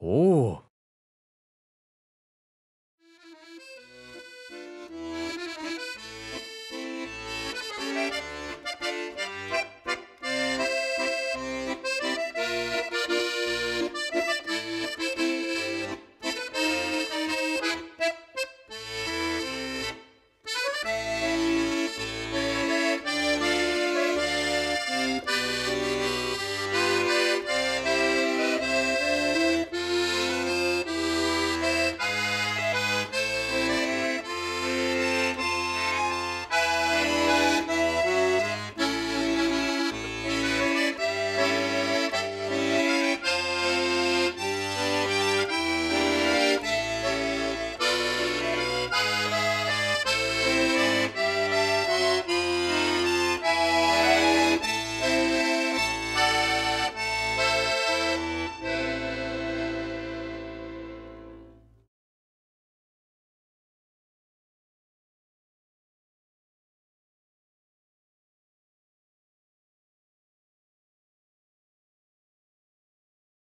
おお。